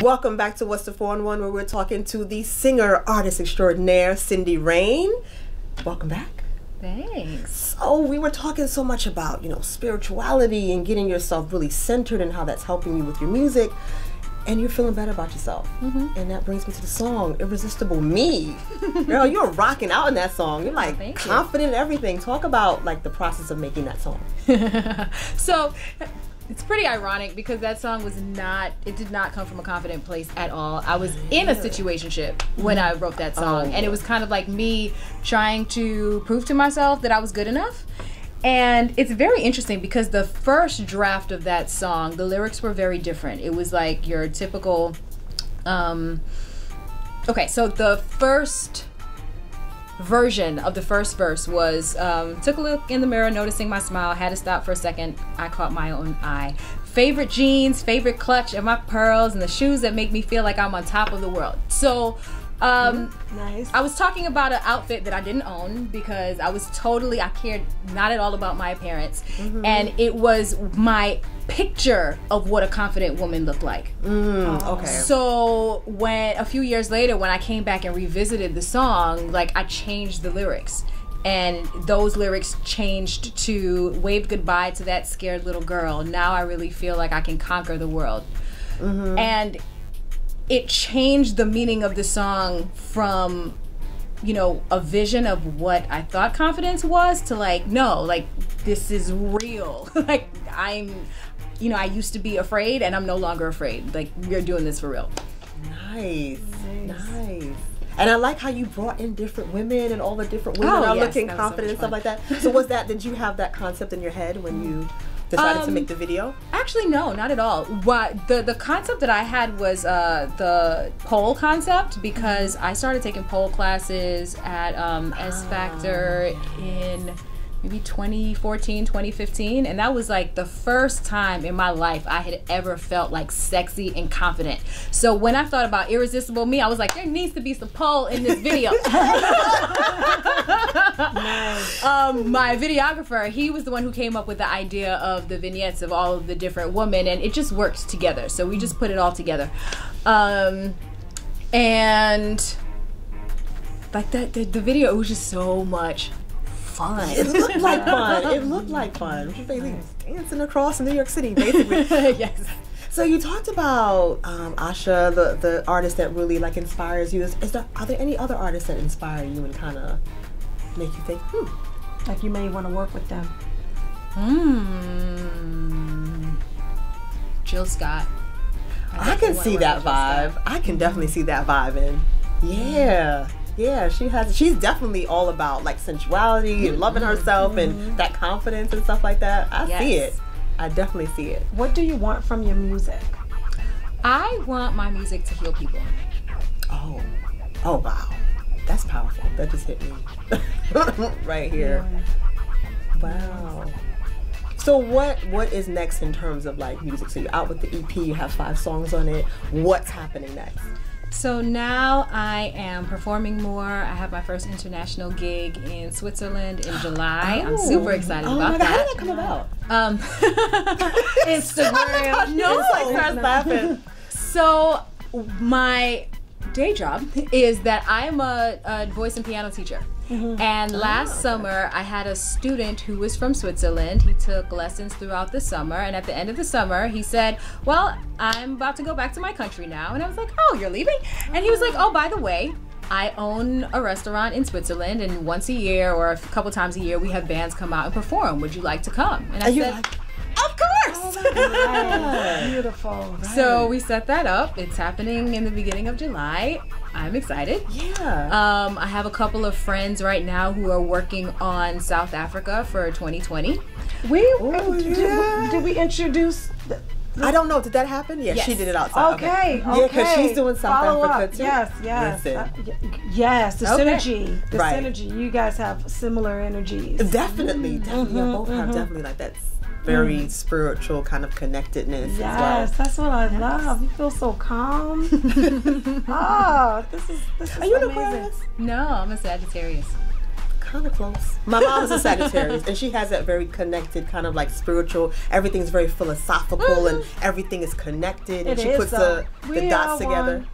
Welcome back to What's the 411, where we're talking to the singer, artist extraordinaire, Cindy Rainne. Welcome back. Thanks. So, we were talking so much about, you know, spirituality and getting yourself really centered and how that's helping you with your music. And you're feeling better about yourself. Mm-hmm. And that brings me to the song, Irresistible Me. Girl, you're rocking out in that song. You're like Thank you. confident in everything. Talk about like the process of making that song. so it's pretty ironic because that song was not it did not come from a confident place at all i was in a situationship when i wrote that song Oh. and it was kind of like me trying to prove to myself that i was good enough and it's very interesting because the first draft of that song the lyrics were very different it was like your typical um okay so the first version of the first verse was um, took a look in the mirror noticing my smile had to stop for a second. I caught my own eye. Favorite jeans favorite clutch and my pearls and the shoes that make me feel like i'm on top of the world. So um, Nice. I was talking about an outfit that I didn't own because I was totally I cared not at all about my appearance, mm-hmm. and it was my picture of what a confident woman looked like. Mm, oh. Okay. So when a few years later, when I came back and revisited the song, like I changed the lyrics. And those lyrics changed to wave goodbye to that scared little girl. Now I really feel like I can conquer the world. Mm-hmm. And it changed the meaning of the song from, you know, a vision of what I thought confidence was to like, no, like this is real. like I'm, you know, I used to be afraid and I'm no longer afraid. Like we're doing this for real. Nice. Nice. And I like how you brought in different women and all the different women Oh, are yes, looking that was so confident and stuff like that. So was that did you have that concept in your head when you decided to Um, make the video? Actually, no, not at all. What the the concept that I had was uh, the pole concept because I started taking pole classes at um, S Factor in maybe 2014 2015 and that was like the first time in my life i had ever felt like sexy and confident. So when i thought about irresistible me i was like there needs to be some pole in this video. Um, my videographer, he was the one who came up with the idea of the vignettes of all of the different women, and it just worked together. So we just put it all together, um, and like that, the, the video it was just so much fun. It looked like fun. It looked like fun. Basically dancing across New York City, basically. yes. so you talked about um, Asha, the the artist that really like inspires you. Is, is there are there any other artists that inspire you and kind of make you think, hmm, Like you may want to work with them. Hmm. Jill Scott. I can see that vibe. I can definitely see that vibe in. Yeah. Yeah, she has she's definitely all about like sensuality and mm-hmm. loving herself and mm-hmm. that confidence and stuff like that. I see it. I definitely see it. What do you want from your music? I want my music to heal people. Oh. Oh wow. That's powerful. That just hit me. right here. Wow. So what what is next in terms of like music? So you're out with the EP, you have five songs on it. What's happening next? So now I am performing more. I have my first international gig in Switzerland in July. I'm super excited oh about God, How that. did that come about? Um, Instagram. No, it's like starts laughing. So my day job is that I am a, a voice and piano teacher. Mm-hmm. And oh, last summer, I had a student who was from Switzerland. He took lessons throughout the summer, and at the end of the summer, he said, "Well, I'm about to go back to my country now." And I was like, "Oh, you're leaving?" And he was like, "Oh, by the way." I own a restaurant in Switzerland, and once a year or a couple times a year, we have bands come out and perform. Would you like to come? And I you're said, like, "Of course!" Beautiful. So we set that up. It's happening in the beginning of July. I'm excited. yeah. Um, I have a couple of friends right now who are working on South Africa for 2020. we Oh, did, yeah. did we introduce? The, I don't know. Did that happen? Yeah, Yes. she did it outside. okay, okay. Yeah, because she's doing South Follow Africa up. too. Yes, yes, Uh, yes. The Okay. synergy, the Right. synergy. You guys have similar energies. Definitely, definitely. you both have definitely like that s- very mm. spiritual kind of connectedness Yes, as that's what I love. You feel so calm. oh, this is this is. Are you an. Aquarius? No, I'm a Sagittarius. kind of close. My mom is a Sagittarius, and she has that very connected kind of like spiritual. Everything's very philosophical, and mm-hmm. everything is connected, and she is, puts though. the, the dots together. one.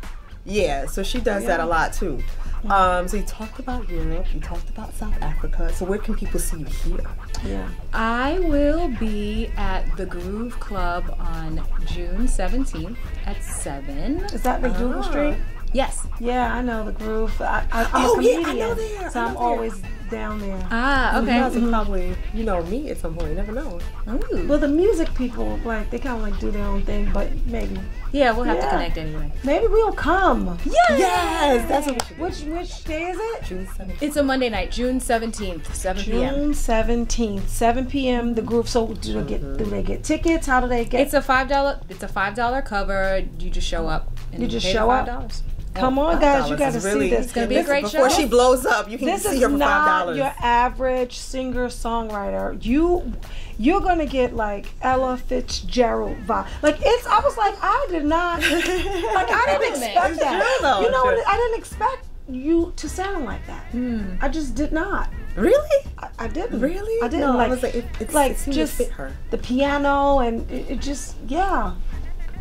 Yeah, so she does that a lot too. Um, so you talked about Europe, you talked about South Africa. So where can people see you here? Yeah. I will be at the Groove Club on June 17th at 7. Is that MacDougal Ah. Street? Yes. Yeah, I know the groove. I, I, I'm Oh, a yeah, I comedian, know there. so I'm always down there. Ah, You guys okay. will probably, you know, me at some point. You never know. Ooh. Well, the music people like they kind of like do their own thing, but maybe Yeah, we'll have to connect anyway. maybe we'll come. Yes, that's what. Which which day is it? June 17th. It's a Monday night, June 17th, 7 p.m. June seventeenth, seven p.m. The groove. So do they get do they get tickets? How do they get? It's a five dollar. It's a five dollar cover. You just show up. And You just show up? $5. dollars. Come on, oh, guys, you got to is see really- this. It's gonna be a This- great Before show. she blows up, you can This see is her for five not dollars. your average singer songwriter. You you're gonna get like Ella Fitzgerald vibe. Like it's I was like I did not like I didn't expect It's that. true, though. You know what? I didn't expect you to sound like that. Hmm. I just did not. Really? I, I didn't. Really? I didn't No, like I was like, it, it's, like it seemed to just fit her. the piano and it, it just yeah.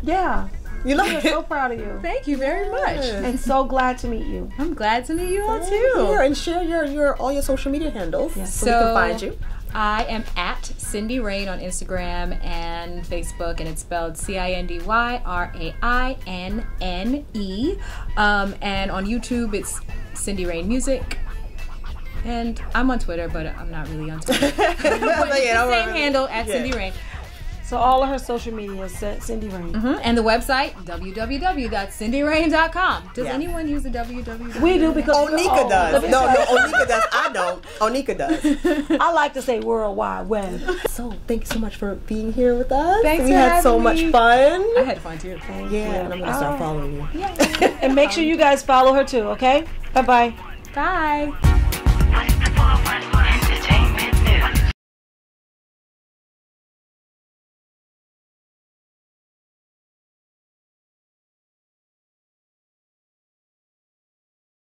Yeah. You like it? so proud of you. Thank you very much. And so glad to meet you. I'm glad to meet you all too. and share your, your all your social media handles so, we can find you. I am at Cindy Rainne on Instagram and Facebook, and it's spelled C I N D Y R A I N N E. Um, and on YouTube, it's Cindy Rainne Music. And I'm on Twitter, but I'm not really on Twitter. But Yeah, it's the same handle at Yeah. Cindy Rainne. So all of her social media is Cindy Rainne. Mhm. And the website, www.cindyrainne.com. Does Yeah. anyone use the www? We do because Onika oh, does. No, no, say- Onika does. I don't. Onika does. I like to say World Wide Web. So thank you so much for being here with us. Thanks we for had so having much fun. I had fun too. yeah, and I'm gonna start Oh. following you. And make sure you guys follow her too, okay? Bye bye. Bye.